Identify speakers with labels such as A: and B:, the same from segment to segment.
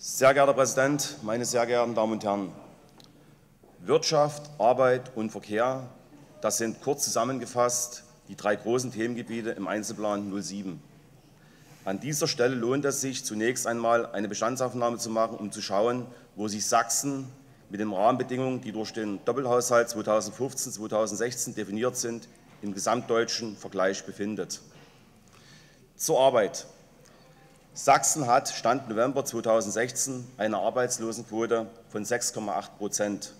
A: Sehr geehrter Präsident, meine sehr geehrten Damen und Herren! Wirtschaft, Arbeit und Verkehr, das sind kurz zusammengefasst die drei großen Themengebiete im Einzelplan 07. An dieser Stelle lohnt es sich, zunächst einmal eine Bestandsaufnahme zu machen, um zu schauen, wo sich Sachsen mit den Rahmenbedingungen, die durch den Doppelhaushalt 2015-2016 definiert sind, im gesamtdeutschen Vergleich befindet. Zur Arbeit. Sachsen hat Stand November 2016 eine Arbeitslosenquote von 6,8 Prozent.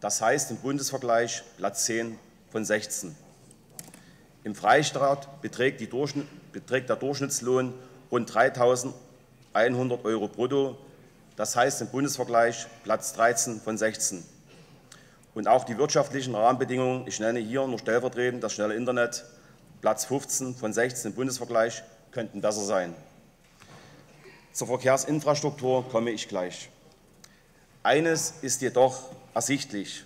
A: Das heißt im Bundesvergleich Platz 10 von 16. Im Freistaat beträgt, beträgt der Durchschnittslohn rund 3.100 Euro brutto. Das heißt im Bundesvergleich Platz 13 von 16. Und auch die wirtschaftlichen Rahmenbedingungen, ich nenne hier nur stellvertretend das schnelle Internet, Platz 15 von 16 im Bundesvergleich, könnten besser sein. Zur Verkehrsinfrastruktur komme ich gleich. Eines ist jedoch ersichtlich.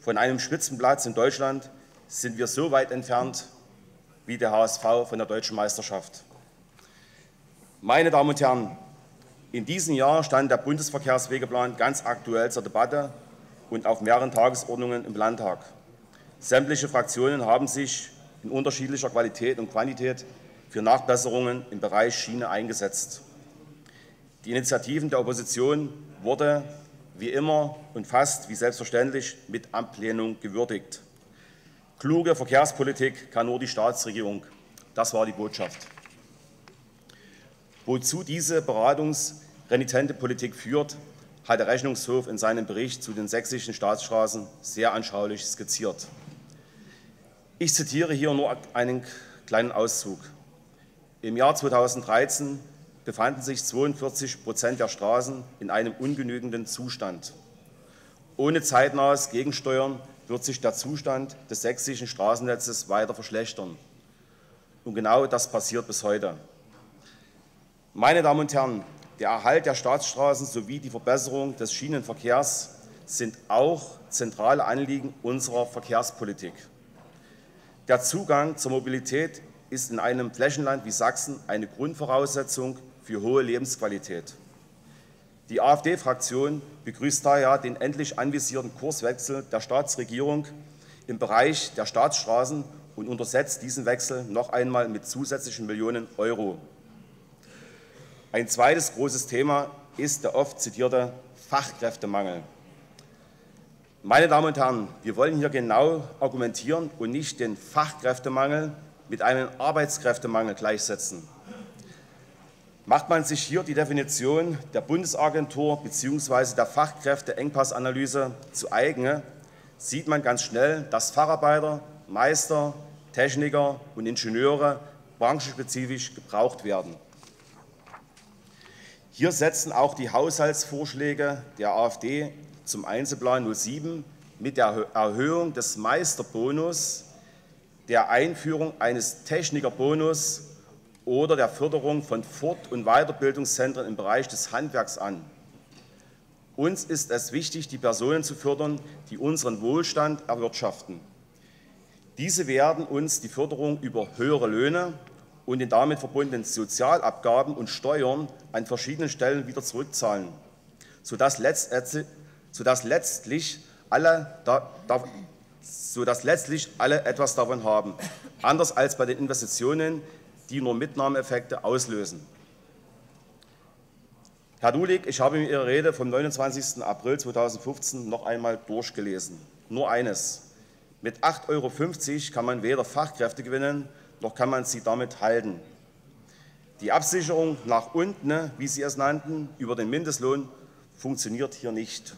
A: Von einem Spitzenplatz in Deutschland sind wir so weit entfernt wie der HSV von der deutschen Meisterschaft. Meine Damen und Herren, in diesem Jahr stand der Bundesverkehrswegeplan ganz aktuell zur Debatte und auf mehreren Tagesordnungen im Landtag. Sämtliche Fraktionen haben sich in unterschiedlicher Qualität und Quantität für Nachbesserungen im Bereich Schiene eingesetzt. Die Initiativen der Opposition wurde wie immer und fast wie selbstverständlich mit Ablehnung gewürdigt. Kluge Verkehrspolitik kann nur die Staatsregierung. Das war die Botschaft. Wozu diese beratungsrenitente Politik führt, hat der Rechnungshof in seinem Bericht zu den sächsischen Staatsstraßen sehr anschaulich skizziert. Ich zitiere hier nur einen kleinen Auszug. Im Jahr 2013 befanden sich 42 Prozent der Straßen in einem ungenügenden Zustand. Ohne zeitnahes Gegensteuern wird sich der Zustand des sächsischen Straßennetzes weiter verschlechtern. Und genau das passiert bis heute. Meine Damen und Herren, der Erhalt der Staatsstraßen sowie die Verbesserung des Schienenverkehrs sind auch zentrale Anliegen unserer Verkehrspolitik. Der Zugang zur Mobilität ist in einem Flächenland wie Sachsen eine Grundvoraussetzung für hohe Lebensqualität. Die AfD-Fraktion begrüßt daher den endlich anvisierten Kurswechsel der Staatsregierung im Bereich der Staatsstraßen und untersetzt diesen Wechsel noch einmal mit zusätzlichen Millionen Euro. Ein zweites großes Thema ist der oft zitierte Fachkräftemangel. Meine Damen und Herren, wir wollen hier genau argumentieren und nicht den Fachkräftemangel mit einem Arbeitskräftemangel gleichsetzen. Macht man sich hier die Definition der Bundesagentur bzw. der Fachkräfteengpassanalyse zu eigen, sieht man ganz schnell, dass Facharbeiter, Meister, Techniker und Ingenieure branchenspezifisch gebraucht werden. Hier setzen auch die Haushaltsvorschläge der AfD zum Einzelplan 07 mit der Erhöhung des Meisterbonus, der Einführung eines Technikerbonus oder der Förderung von Fort- und Weiterbildungszentren im Bereich des Handwerks an. Uns ist es wichtig, die Personen zu fördern, die unseren Wohlstand erwirtschaften. Diese werden uns die Förderung über höhere Löhne und den damit verbundenen Sozialabgaben und Steuern an verschiedenen Stellen wieder zurückzahlen, sodass letztlich alle da, sodass letztlich alle etwas davon haben. Anders als bei den Investitionen, die nur Mitnahmeeffekte auslösen. Herr Dulig, ich habe mir Ihre Rede vom 29. April 2015 noch einmal durchgelesen. Nur eines. Mit 8,50 Euro kann man weder Fachkräfte gewinnen, noch kann man sie damit halten. Die Absicherung nach unten, wie Sie es nannten, über den Mindestlohn funktioniert hier nicht.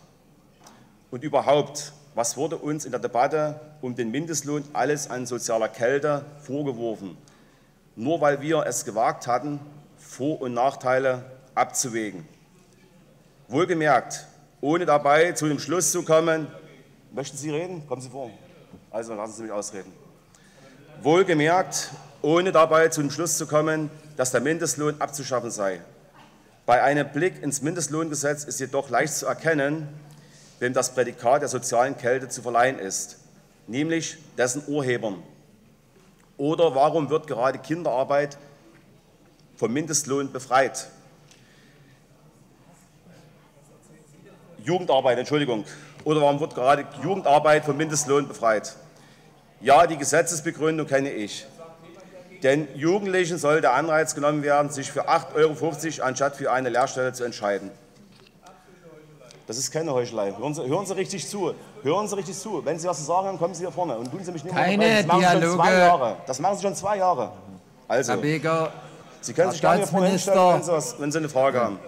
A: Und überhaupt, was wurde uns in der Debatte um den Mindestlohn alles an sozialer Kälte vorgeworfen? nur weil wir es gewagt hatten, Vor- und Nachteile abzuwägen. Wohlgemerkt, ohne dabei zu dem Schluss zu kommen, möchten Sie reden? Kommen Sie vor. Also lassen Sie mich ausreden. Wohlgemerkt, ohne dabei zu dem Schluss zu kommen, dass der Mindestlohn abzuschaffen sei. Bei einem Blick ins Mindestlohngesetz ist jedoch leicht zu erkennen, wem das Prädikat der sozialen Kälte zu verleihen ist, nämlich dessen Urhebern. Oder warum wird gerade Kinderarbeit vom Mindestlohn befreit? Jugendarbeit, Entschuldigung. Oder warum wird gerade Jugendarbeit vom Mindestlohn befreit? Ja, die Gesetzesbegründung kenne ich. Denn Jugendlichen soll der Anreiz genommen werden, sich für 8,50 Euro anstatt für eine Lehrstelle zu entscheiden. Das ist keine Heuchelei. Hören Sie, hören Sie richtig zu. Hören Sie richtig zu. Wenn Sie was zu sagen haben, kommen Sie hier vorne und tun Sie mich nicht
B: Keine
A: das machen Sie schon zwei
B: Dialoge.
A: Jahre. Das machen Sie schon zwei Jahre. Also,
B: Herr Beger,
A: Sie können
B: Herr
A: sich gerne hier vorne hinstellen, wenn Sie, was, wenn Sie eine Frage haben.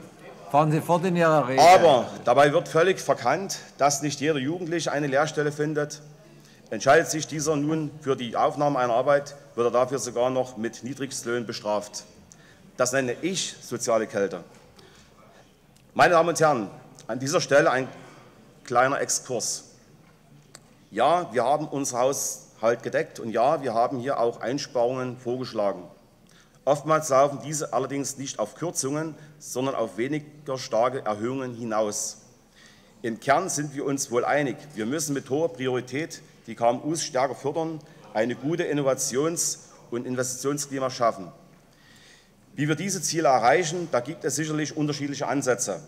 B: fahren Sie fort in Ihrer Rede.
A: Aber dabei wird völlig verkannt, dass nicht jeder Jugendliche eine Lehrstelle findet. Entscheidet sich dieser nun für die Aufnahme einer Arbeit, wird er dafür sogar noch mit Niedrigstlöhnen bestraft. Das nenne ich soziale Kälte. Meine Damen und Herren, an dieser Stelle ein kleiner Exkurs. Ja, wir haben unser Haushalt gedeckt und ja, wir haben hier auch Einsparungen vorgeschlagen. Oftmals laufen diese allerdings nicht auf Kürzungen, sondern auf weniger starke Erhöhungen hinaus. Im Kern sind wir uns wohl einig, wir müssen mit hoher Priorität die KMUs stärker fördern, eine gute Innovations- und Investitionsklima schaffen. Wie wir diese Ziele erreichen, da gibt es sicherlich unterschiedliche Ansätze.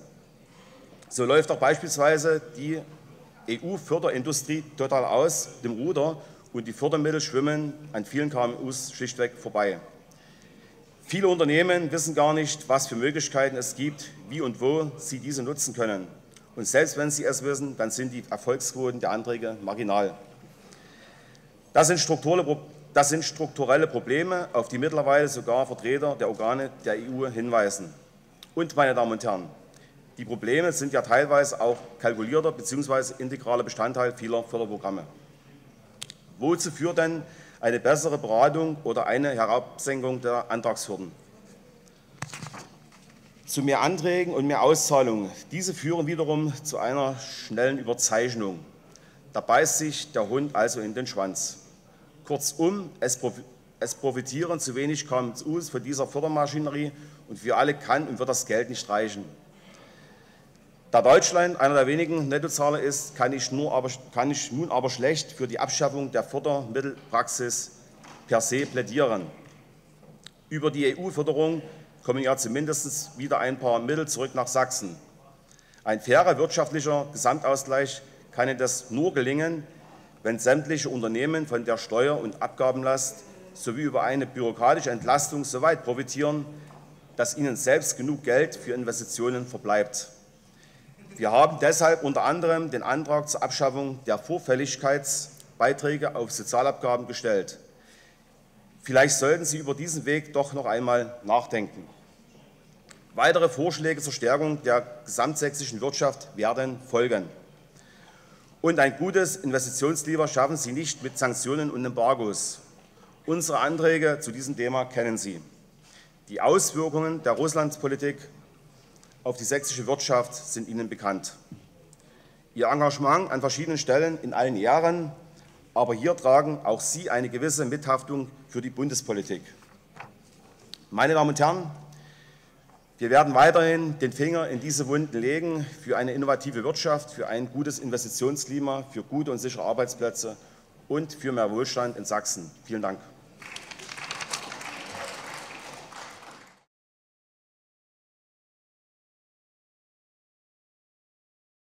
A: So läuft auch beispielsweise die EU-Förderindustrie total aus dem Ruder und die Fördermittel schwimmen an vielen KMUs schlichtweg vorbei. Viele Unternehmen wissen gar nicht, was für Möglichkeiten es gibt, wie und wo sie diese nutzen können. Und selbst wenn sie es wissen, dann sind die Erfolgsquoten der Anträge marginal. Das sind, strukturelle, das sind strukturelle Probleme, auf die mittlerweile sogar Vertreter der Organe der EU hinweisen. Und, meine Damen und Herren, die Probleme sind ja teilweise auch kalkulierter bzw. integraler Bestandteil vieler Förderprogramme. Wozu führt denn eine bessere Beratung oder eine Herabsenkung der Antragshürden? Zu mehr Anträgen und mehr Auszahlungen. Diese führen wiederum zu einer schnellen Überzeichnung. Da beißt sich der Hund also in den Schwanz. Kurzum, es, profi es profitieren zu wenig KMUs von dieser Fördermaschinerie und für alle kann und wird das Geld nicht reichen. Da Deutschland einer der wenigen Nettozahler ist, kann ich, aber, kann ich nun aber schlecht für die Abschaffung der Fördermittelpraxis per se plädieren. Über die EU-Förderung kommen ja zumindest wieder ein paar Mittel zurück nach Sachsen. Ein fairer wirtschaftlicher Gesamtausgleich kann indes nur gelingen, wenn sämtliche Unternehmen von der Steuer- und Abgabenlast sowie über eine bürokratische Entlastung so weit profitieren, dass ihnen selbst genug Geld für Investitionen verbleibt. Wir haben deshalb unter anderem den Antrag zur Abschaffung der Vorfälligkeitsbeiträge auf Sozialabgaben gestellt. Vielleicht sollten Sie über diesen Weg doch noch einmal nachdenken. Weitere Vorschläge zur Stärkung der gesamtsächsischen Wirtschaft werden folgen. Und ein gutes Investitionsklima schaffen Sie nicht mit Sanktionen und Embargos. Unsere Anträge zu diesem Thema kennen Sie. Die Auswirkungen der Russlandspolitik auf die sächsische Wirtschaft sind Ihnen bekannt. Ihr Engagement an verschiedenen Stellen in allen Jahren, aber hier tragen auch Sie eine gewisse Mithaftung für die Bundespolitik. Meine Damen und Herren, wir werden weiterhin den Finger in diese Wunden legen für eine innovative Wirtschaft, für ein gutes Investitionsklima, für gute und sichere Arbeitsplätze und für mehr Wohlstand in Sachsen. Vielen Dank.